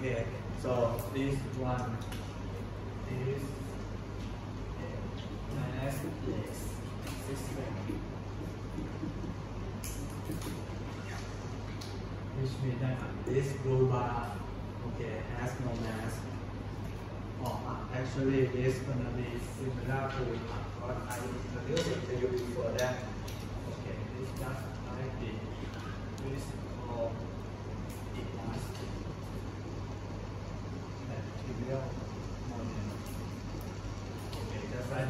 Okay, so this one is minus x system. Which means that this blue bar, okay, has no mass. Or uh, actually, this gonna be similar to what I introduced it to you before that. Okay, this just like the physical elastic material model. Okay, just like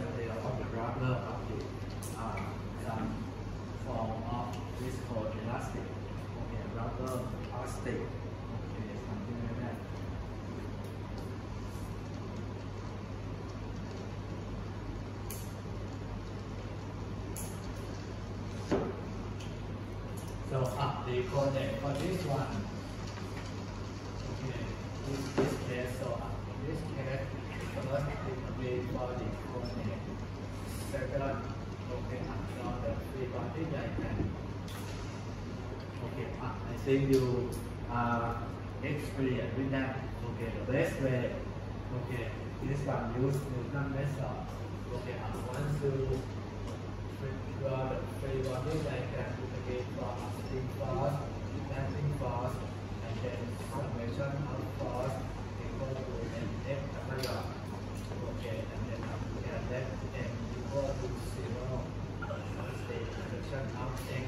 some form of. Okay, rubber plastic. Okay, something like that. So uh, the coordinate for this one. Okay, this, this case, so uh, in this case, okay, I think you are with that. Okay, the best way, okay, this one use Newton method. Okay, uh, once you draw the body diagram, you again for acting force, acting force, and then summation of force equal to mf W. And m equal to zero. Direction of x.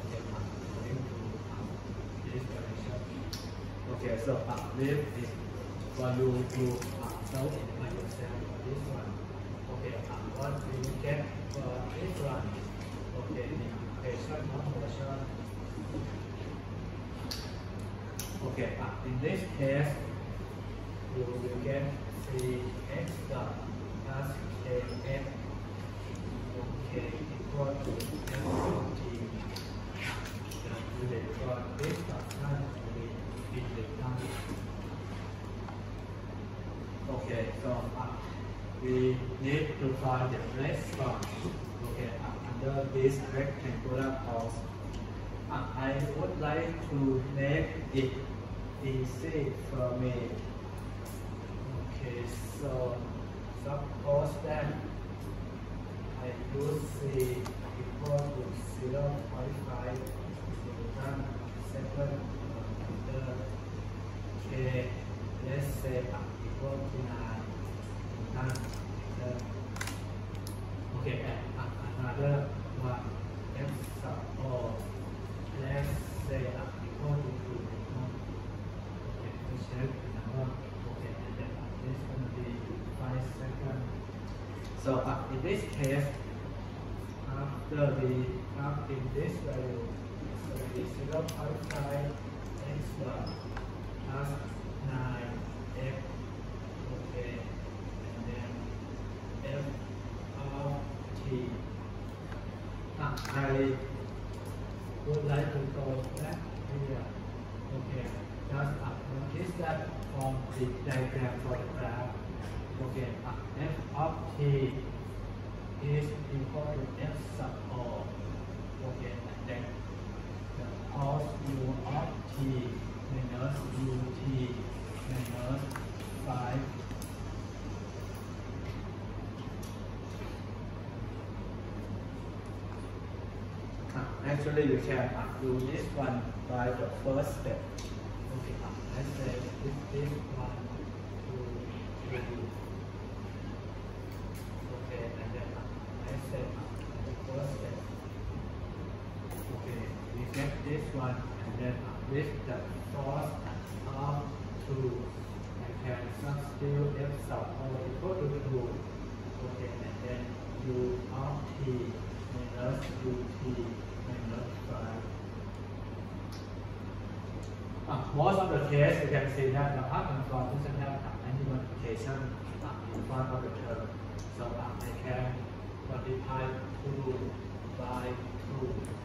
Okay, according to this direction. Okay, so uh, this is for you uh, solve it by yourself for this one. Okay, uh, what we get for this one? Okay, equation motion. Okay, uh, in this case, you will get 3x dot okay. The. Okay, so uh, we need to find the response. Okay, uh, under this rectangular pulse. Uh, I would like to make it easy for me. Okay, so suppose that I use C equal to 0 0.5 Newton second under K, let's say uh, equal to 9 Newton meter. Okay, and uh, another one, sub O, let's say uh, equal to 2 Newton. Okay, we check another. Okay, and then uh, this is going to be 5 seconds. So uh, in this case, after the after this value, so it is 0 0.5 x bar plus 9 f. Okay, and then f of t. Uh, I would like to go back here. Okay, just uh, notice that from the diagram for the graph. Okay, uh, f of t is equal to f sub o. Okay, and then the cos u of t minus ut minus 5 Uh, Actually, ah, ah, you can do this one by the first step. Okay, ah, let's say this, this one, case we can see that the part control doesn't have any notification in front of the term so uh, I can multiply 2 by 2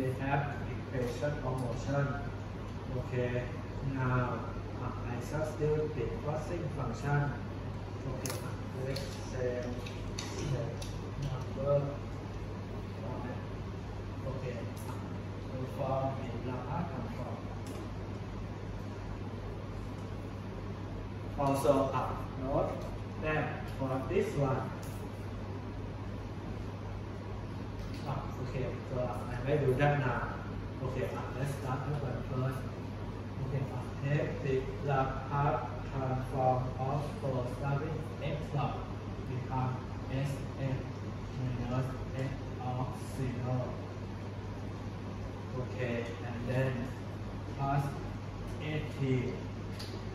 once we have equation of motion okay now uh, I substitute the crossing function. Okay let's say the number okay so from the Laplace transform also uh, note that for this one okay, so I may do that now. Okay, uh, let's start this one first. Okay, uh, take the Laplace transform of for starting x dot become Sn minus x of 0. Okay, and then plus 80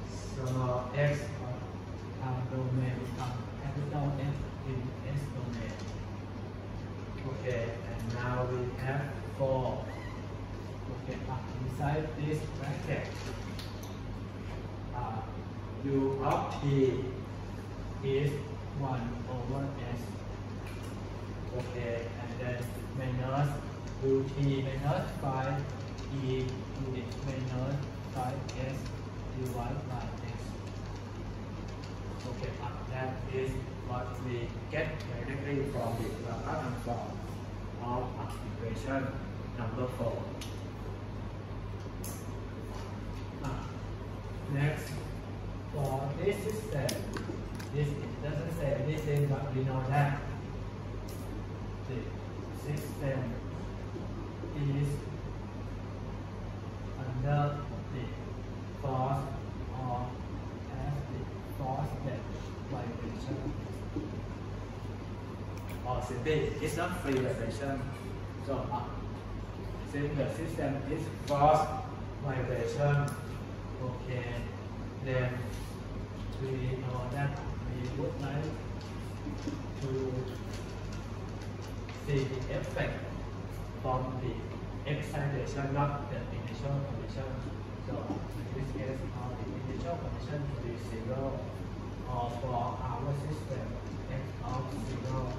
small x of time domain become capital F in S domain. Okay, and now we have four. Okay, uh, inside this bracket, uh, of t is 1 over s. Okay, and then minus ut minus 5 e unit minus 5s divided by s. Okay, uh, that is what we get directly from the Laplace transform of equation number 4. Uh, next, for this system, this doesn't say anything, but we know that the system is under the force or is it's not free vibration. So uh, since the system is forced vibration, okay, then we know that we would like to see the effect from the excitation, not the initial condition. So in this case, our initial condition to be zero, or for our system, x of zero,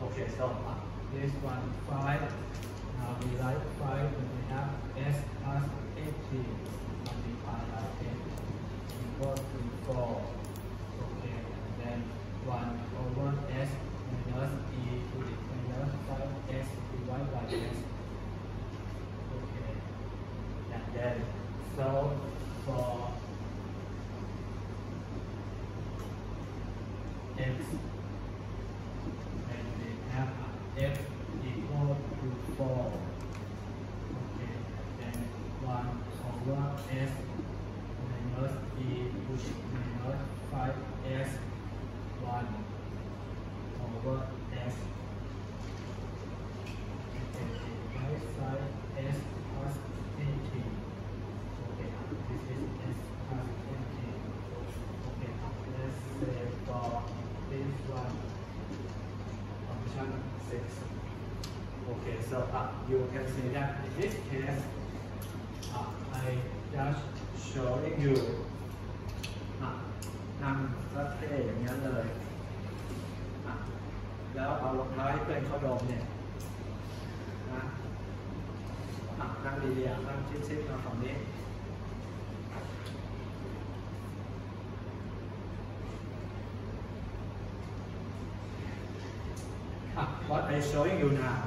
Okay, so uh, this one five. Now we write five when we have s plus eighteen multiplied by eight equal to four. Okay, and then one over s minus e to the minus five s divided by s. Okay, and then so for you can see that this case uh, I just showing you. À, năm có thể nhớ lời. À, แล้วเอารองเท้าให้เพื่อนเขาดมเนี่ยนะอ่ะนั่งดีๆนั่งชิดๆมาฝั่งนี้อ่ะ à, à, à, what I showing you now.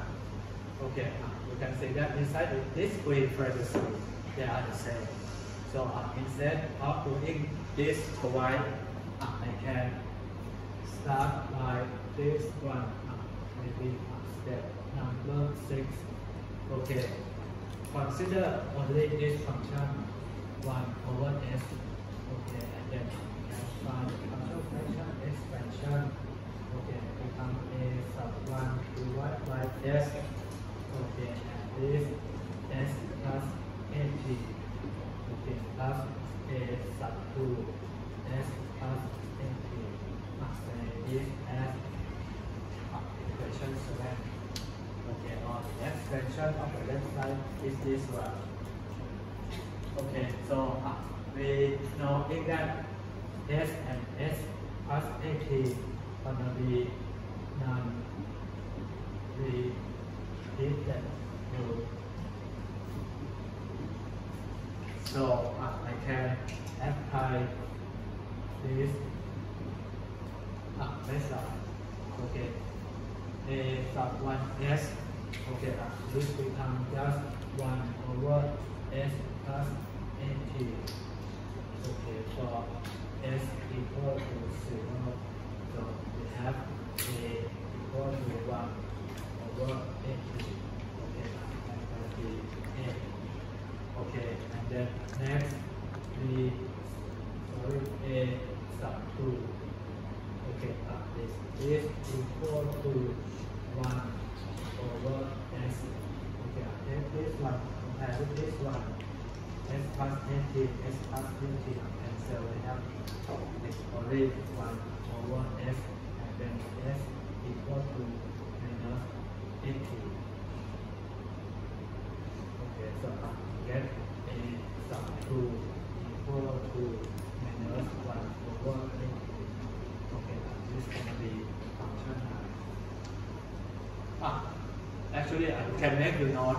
Okay can see that inside this three parentheses, they are the same. So uh, instead of doing this twice, uh, I can start by this one, uh, maybe step number six. Okay, consider only this function 1 over s. Okay, and then you can find the partial fraction expansion. Okay, become a sub 1 divided by s. Okay, and this s plus at. Okay, plus a sub 2 s plus at. Must say this as equation 7. Okay, or the expansion of the left side is this one. Okay, so uh, we know that S and S plus AT gonna be non repeated rule. So uh, I can apply this uh, method. Okay, a sub 1s okay uh, this become just 1 over s plus at okay for s equal to 0 so we have a equal to 1 over at okay that will be 8 okay and then next we sorry a sub 2 okay uh, this is equal to 1 over s. Okay, this one, compare this one. s plus 18, s plus 20, and so we have this only 1 over s, and then s equal to minus 18. Okay, so I get a sub 2 equal to minus 1 over 18. Okay, this is going to be function now. Ah, actually, I can make you note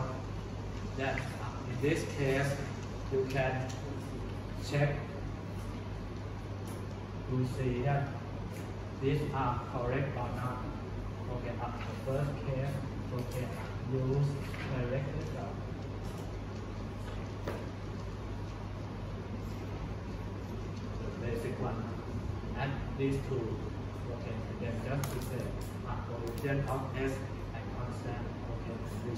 that uh, in this case, you can check to see that these are correct or not. Okay, uh, first case, okay, use direct result. The basic one. And these two, okay, then just to say, uh, coefficient of S and constant, okay, we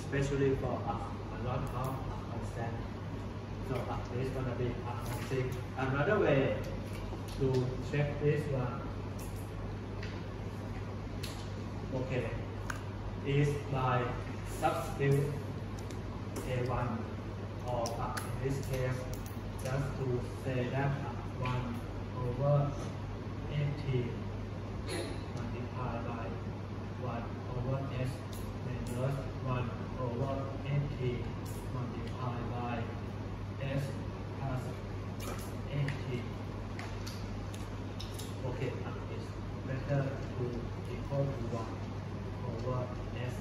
especially for uh, a lot of uh, constant. So uh, this gonna be uh, six. Another way to check this one, okay, is by substitute A1 or uh, in this case, just to say that uh, 1 over 80 multiplied by 1 over s minus 1 over 80 multiplied by s plus 80. Okay, uh, it's better to equal to 1 over s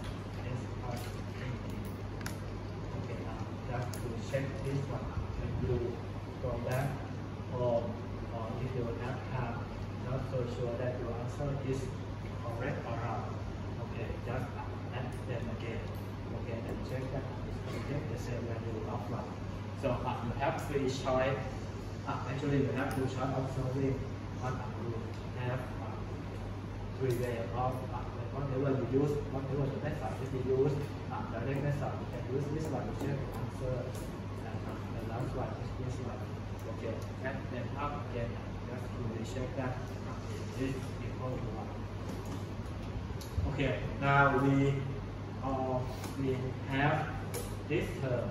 s plus 80. Okay, uh, just to check this one, when you go back home or if you have time, not so sure that your answer is correct or wrong. Okay, just add them again. Okay, and check that it's correct the same value of one. So uh, you have three choice. Uh, actually, you have two choice of solving. One uh, you have uh, three way of uh, whatever you use, whatever the method is you use, uh, direct method, you can use this one to check the answer. And uh, the last one is this one. Okay, and then up again, just to recheck that uh, is equal to one. Okay, now we uh, we have this term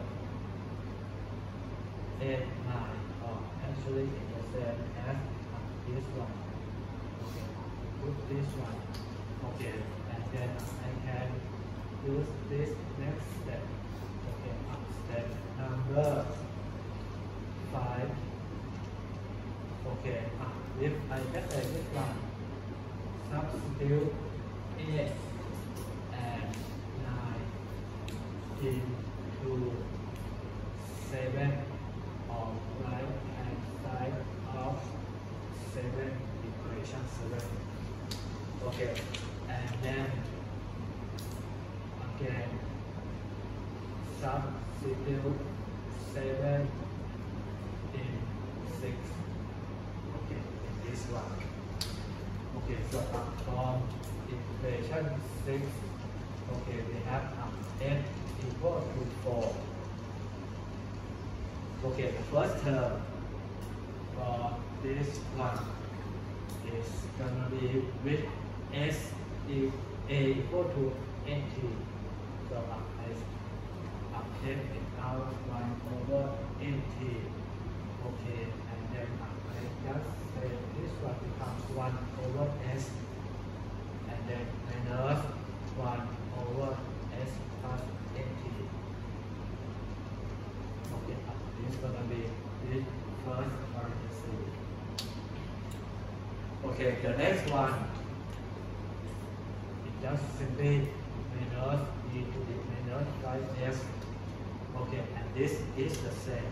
eight nine or actually it's the same as uh, this one. Okay, put this one. Okay, and then I can use this next step. Okay, uh, step number five. Okay, uh, if I get this one, substitute eight and nine into seven on right hand side of seven equation seven. Okay, and then substitute 7 in 6. Okay, in this one. Okay, so from equation 6, okay, we have n equal to 4. Okay, the first term for this one is gonna be with s is a equal to nt. So I I take it out one over nt. Okay, and then I just say this one becomes one over s, and then minus one over s plus nt. Okay, this is gonna be this first parenthesis. Okay, the next one just simply minus e to the minus 5s. Okay, and this is the same.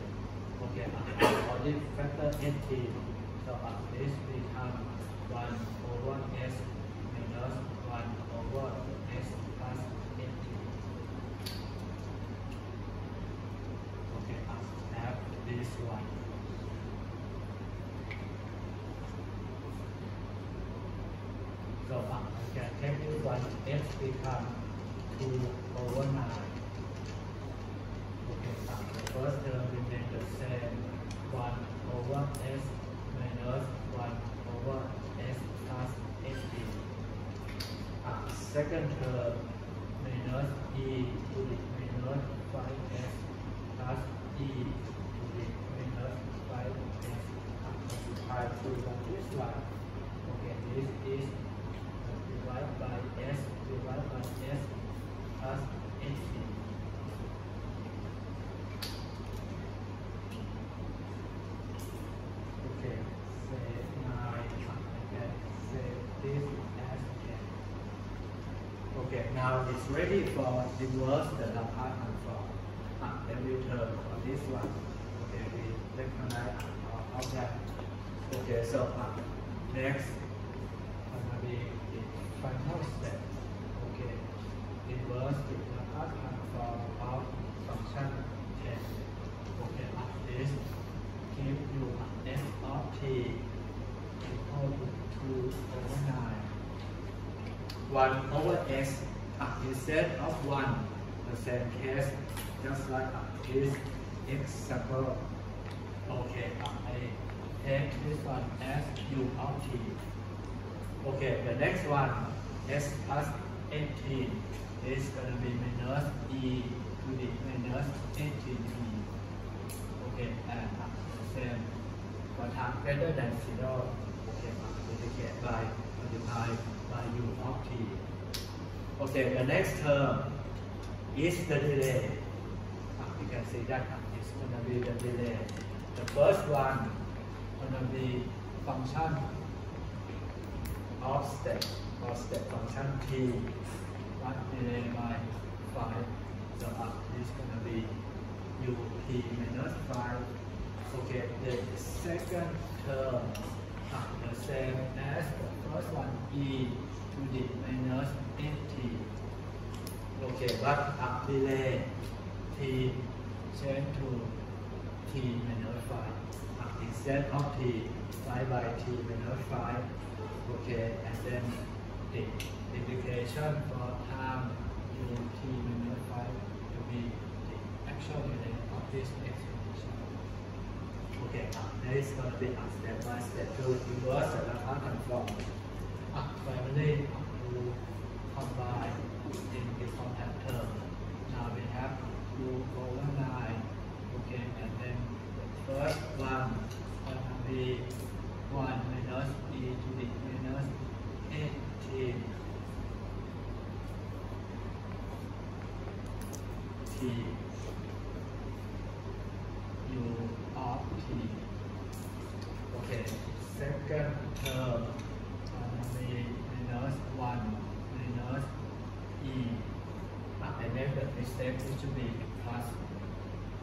Okay, I already factor nt. So uh, this become 1 over s minus 1 over s plus nt. Okay, I have this one. So uh, can x become 2 over 9. Okay, so the first term remain the same, 1 over s minus 1 over s plus st. Uh, second term minus e to the minus 5s plus e to the minus 5s multiply to this one. Okay, this is divided by s divided by s plus ht. Okay, say nine say this as n. Okay, now it's ready for reverse the Laplace transform. Ah, then we turn for this one. Okay, we recognize our object. Okay, so uh, next step. Okay, inverse the Laplace transform of function n. Okay, at this give you f of t equal to 2 over 9. 1 over s instead of 1, the same case, just like this example. Okay, I take this one as u of t. Okay, the next one, s plus 18 is going to be minus e to the minus 18t. Okay, and uh, the same for time greater than 0. Okay, multiply by multiply by u of t. Okay, the next term is the delay. Uh, you can see that uh, it's going to be the delay. The first one going to be function of step or step function t. One delay by 5. So uh, this going to be u t minus 5. Okay, the second term uh, the same as the first one e to the minus 8t. Okay, but uh, delay t change to t minus 5. Uh, instead of t, 5 by t minus 5. Okay, and then the indication for time u t minus 5 to be the actual delay of this explanation. Okay, uh, there is going to be a step by step to reverse the Laplace transform. Uh, finally, uh, to combine in the compact term. Now we have 2 over 9. Okay, and then the first one going to be 1 minus e to the minus 8 18 t u of t. Okay, second term gonna be minus 1 minus e. Uh, and then the mistake it should be plus.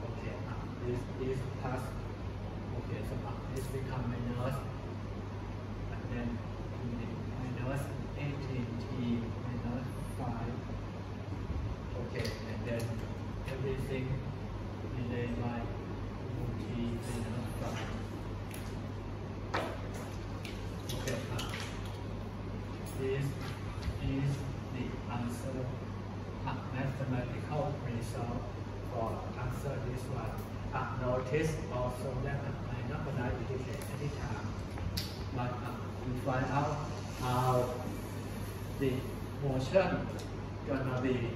Okay, uh, this is plus. Okay, so uh, this become. And then minus 18t minus 5. Okay, and then everything divided by 2t minus 5. Okay, now this is the answer, a mathematical result for answer this one. Uh, notice also that I'm not going it at any time, but uh, we find out how the motion gonna be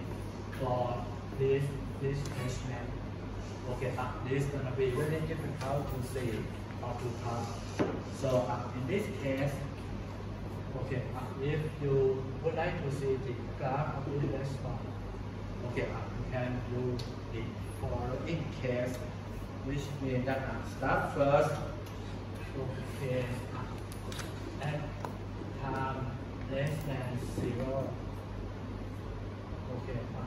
for this this measurement. Okay, uh, this is gonna be very difficult to see or to touch. So uh, in this case, okay, uh, if you would like to see the graph of this response, okay, uh, you can do the following case, which means that uh, start first, okay, uh, at time less than zero, okay, uh,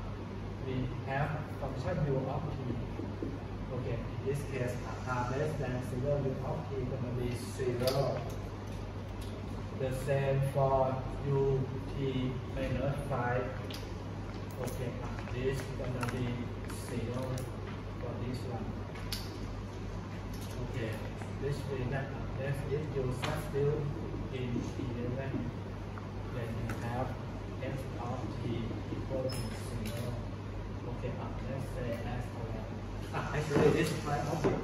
we have function u of t. Okay, in this case, time less than zero u of t going to be zero. The same for ut minus five. Okay, uh, this is going to be zero for this one. Okay, this means that if you substitute in 11, then you have f of t equal to zero. Okay, uh, let's say as well. Uh, actually, this type of it,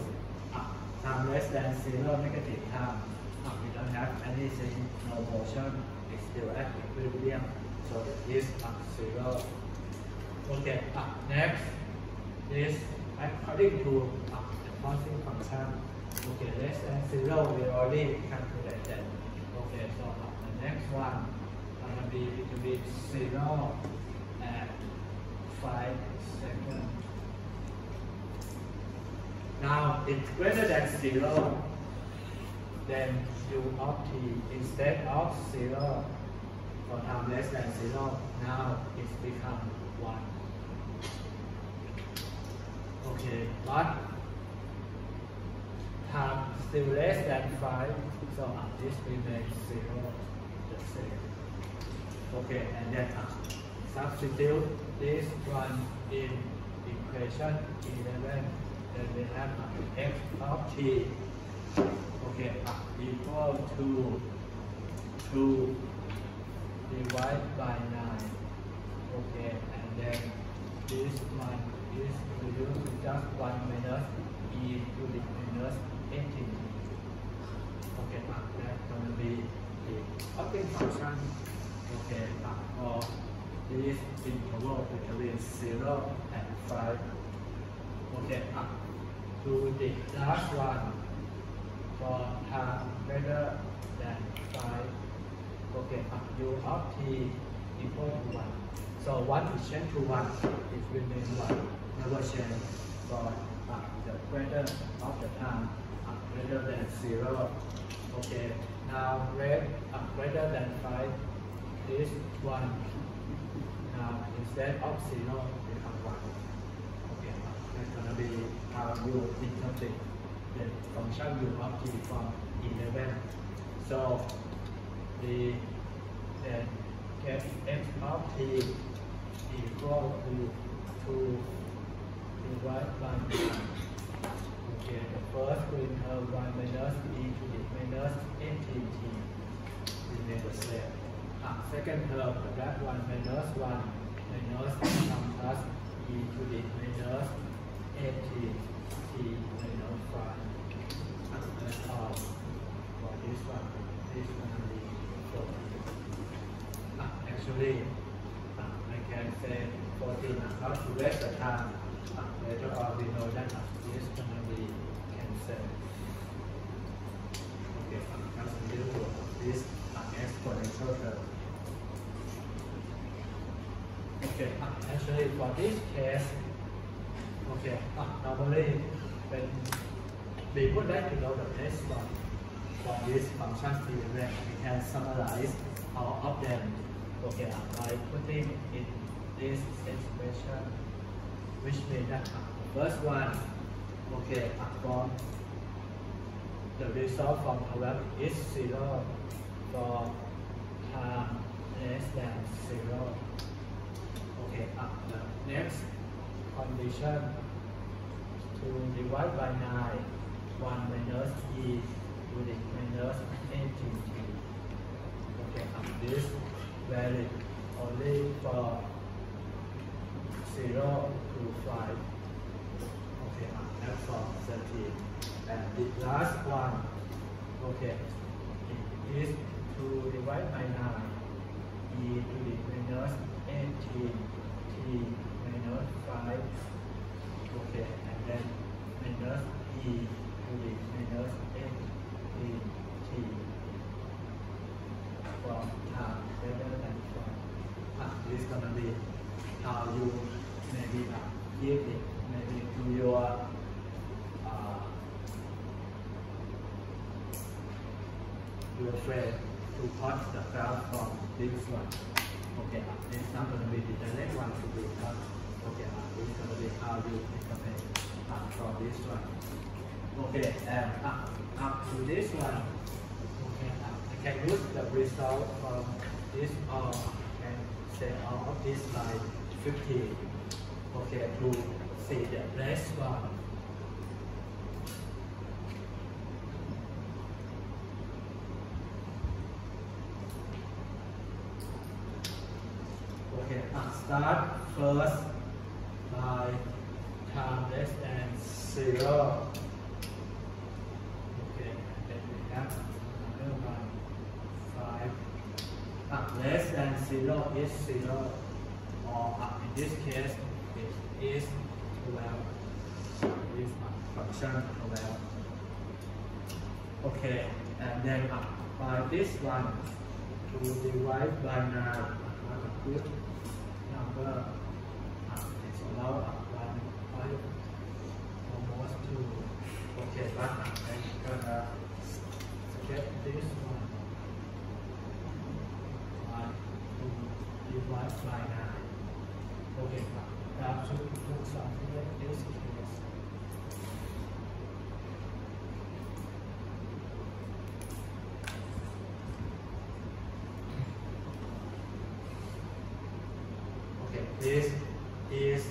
uh, time less than zero negative time. Uh, we don't have anything, no motion, it's still at equilibrium. So it is uh, zero. Okay, uh, next is according to uh, the constant function. Okay, less than zero, we already calculated. Okay, so uh, the next one gonna be it will be zero at five seconds. Now it's greater than zero, then you of t instead of zero for time less than zero, now it's become one. Okay, but time still less than five, so this remains zero, the same. Okay, and then uh, substitute this one in equation 11, then we have uh, x of t, okay, uh, equal to 2 divided by 9, okay, and then this one is reduced to just 1 minus e to the minus 18. Okay, uh, that's going to be the opting function. Okay, uh, for this interval between 0 and 5. Okay, uh, to the last one for time greater than 5. Okay, uh, u of t equal to 1. So 1 is changed to 1, it remains 1, never change for uh, the greater of the time uh, greater than 0. Okay, now red uh, greater than 5 is 1. Now instead of 0, become 1. Okay, uh, that's gonna be how you interpret the function u of t from 11. So the then get f of t equal to 2 divided by 9. Okay, the first will have 1 minus e to the minus 18t remain the same. Uh, second term, that 1 minus 1 minus some plus e to the minus 18t minus 5. Uh, that's all for this one. This one will be 4. Uh, actually, uh, I can say 14 uh, not to waste the time. Uh, later on we know that uh, this is to be cancelled. Okay, uh, that's a little of this uh, exponential term. Okay, uh, actually for this case, okay, uh, normally when we would like to know the next one for this function theorem, we can summarize all of them okay, uh, by putting in this expression, which means that uh, the first one, okay, uh, for the result from problem is zero for time less than zero. Okay, uh, the next condition to divide by 9, 1 minus e to the minus 18t. Okay, uh, this valid only for 0 to 5. Okay, uh, that's for 30 17. And the last one, okay, is to divide by 9, e to the minus 18, t minus 5, okay, and then minus e to the minus 18, t from time greater than 1. Ah, this is gonna be how you maybe uh, give it maybe to your uh, your friend to touch the ground from this one. Okay, uh, going to be the direct one to be touched. Okay, uh, this is going to be how you interpret uh, from this one. Okay, and uh, up to this one. Okay, uh, I can use the result from this or and say all of this by 50. Okay, to see the next one. Okay, uh, start first by time less than zero. Okay, then we have another one, five. Uh, less than zero is zero, or uh, in this case, it is 12. This function 12. Okay, and then uh, by this one, to divide by 9, what good number. Uh, it's about uh, 1, 5, almost 2. Okay, but uh, I'm gonna skip this one. 1, 2, divide by 9. Okay, perhaps we could do something like this case. Okay, this is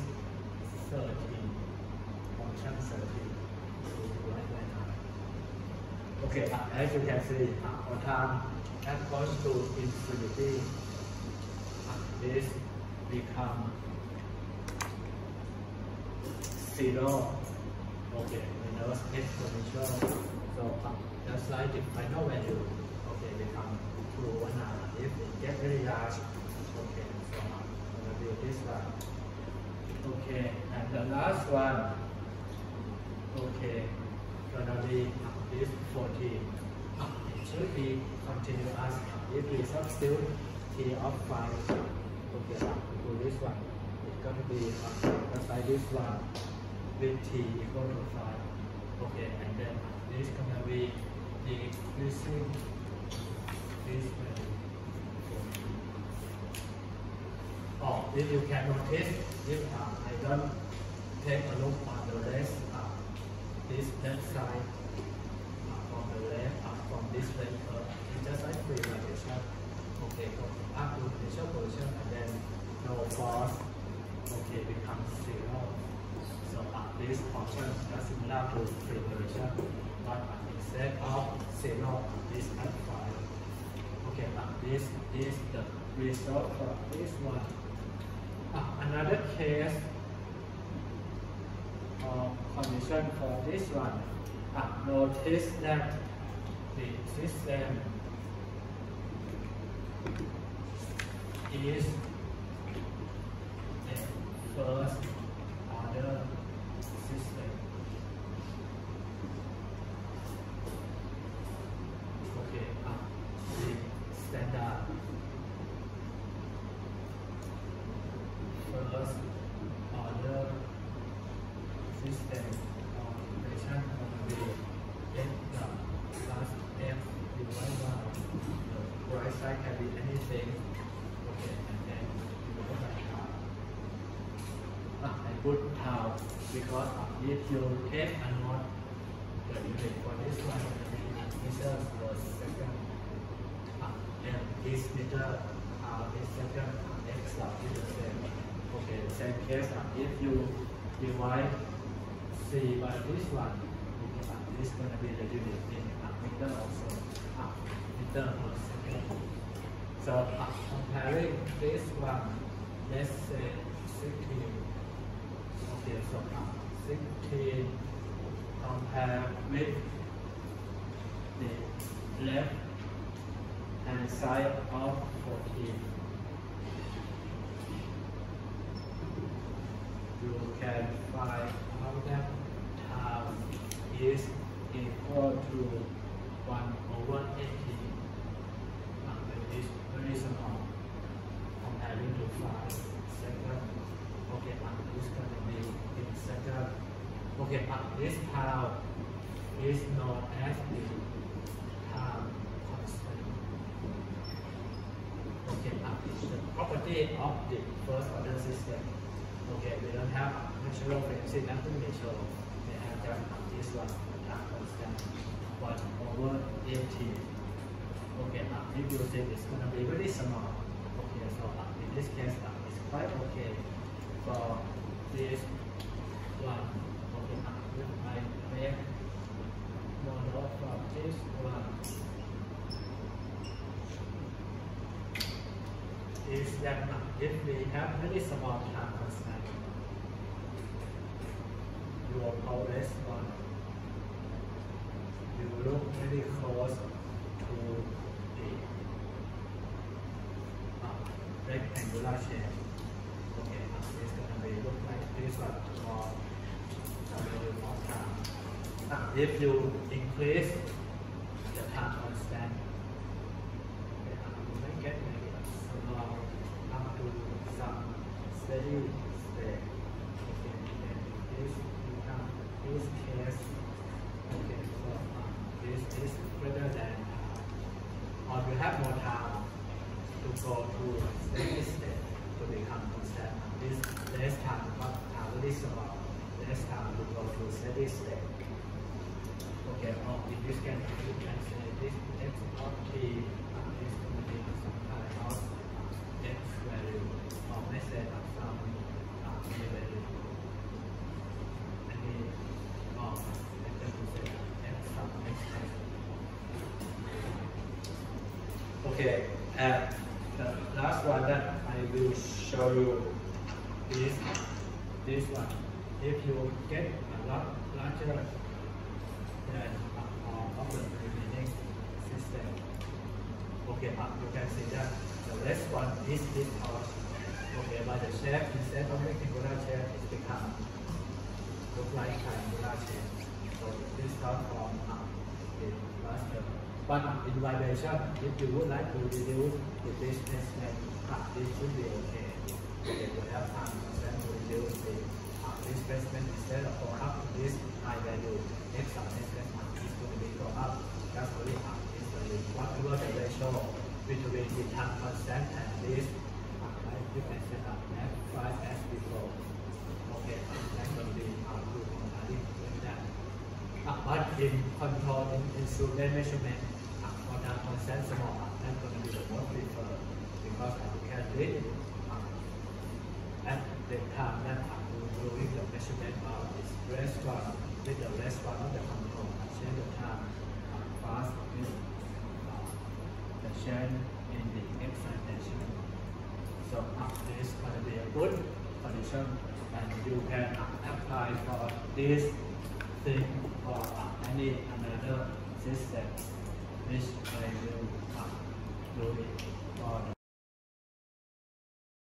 13, function 13. So divide by 9. Okay, uh, as you can see, uh, our time that goes to infinity. is become zero. Okay, minus exponential. So uh, just like the final value, okay, become two one nine. If it get very large, okay, so uh, I'm gonna do this one. Okay, and the last one, okay, gonna be uh, this 14. Should be continuous. If we substitute t of 5, okay, to this one, it's gonna be uh, just like this one with t equal to 5. Okay, and then this is gonna be decreasing this value. Oh, if you can notice, if uh, I don't take a look on the rest, uh, this left side uh, from the left, uh, from this curve, it's just like free vibration. Okay, up to initial position and then no force. Okay, becomes zero. So uh, this function is similar to free vibration, but uh, instead of zero, this at five. Okay, uh, this is the result for this one. Uh, another case or condition for this one. Uh, notice that the system um, is uh, a first order 10 meter uh, per second x extra is the same. Okay, same case uh, if you divide C by this one, okay, uh, this going to be the unit in uh, meter also, uh, meter per. So uh, comparing this one, let's say 16. Okay, so uh, 16 compare with the left hand side of 14. You can find out that time is equal to 1 over 80. Uh, it is very small comparing to 5 second. Okay, uh, this going to be in second. Okay, uh, this time is known as the time constant. Okay, uh, it's the property of the first order system. Okay, we don't have natural frequency, nothing natural. We have just this one, time constant, 1 over 80. Okay, uh, if you think it's going to be very small, okay, so uh, in this case, uh, it's quite okay for this one. Okay, uh, my make model for this one. Is that if we have very small time constant, your progress one you look very close to the uh, rectangular shape. Okay, uh, it's gonna be look like this one or W more time. Uh, if you increase the time constant, okay, uh, you may get maybe a small up to some steady state. Okay, then this become this case. Okay, so uh, this is greater than, uh, or you have more time to go to steady state to become constant. This less time, but time very small. Less time to go to steady state. Okay, or if you can, you can say this x of t uh, is going to be some kind of uh, x value, or let's say uh, some uh, a value. Any, or let me say x sub x Okay, and the last one that I will show you is this one. If you get a lot larger than all of the remaining system, okay, uh, you can see that the last one is this part. Okay, but the shape instead of rectangular shape is become look like triangular shape. So this start from uh, the master. But vibration, if you would like to reduce the uh, this should be okay. Okay, you have time constant to reduce the uh, displacement instead of go up to this high value. Of displacement is going to be go up just very up. It's very whatever the ratio the time constant and this, uh, like you can set up as 5 as before. Okay, that's going to be good comparing with that. Uh, but in control in instrument measurement, for that small, uh, that's going to the most preferred because you can read it at the time that I'm doing the measurement of this restaurant with the restaurant of the control, uh, change the time uh, fast with uh, the change in the excitation. So uh, this to be a good condition and you can uh, apply for this thing or uh, any another system which I will uh, do it for